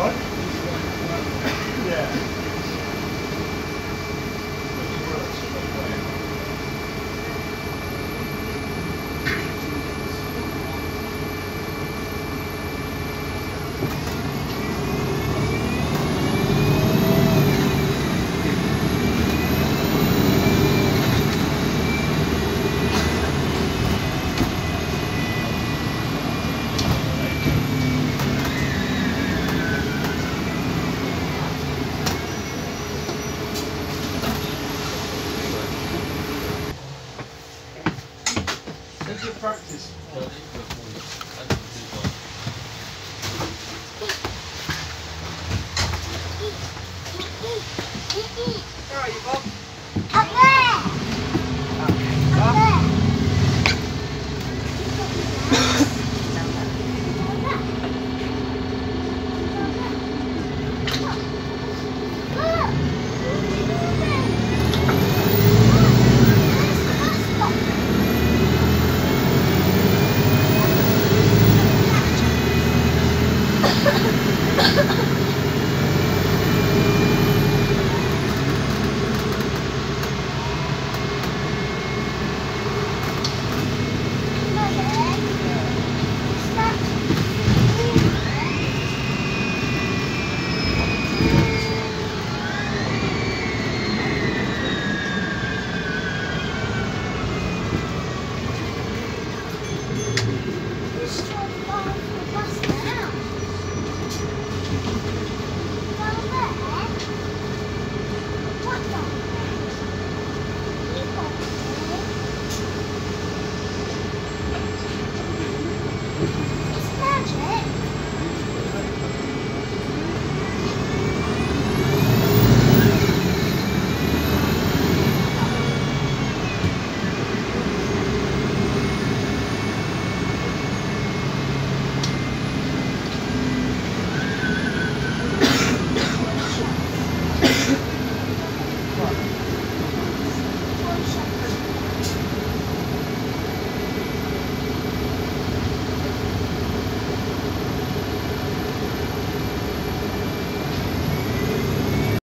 What? Yeah. You practice. All right, you Bob.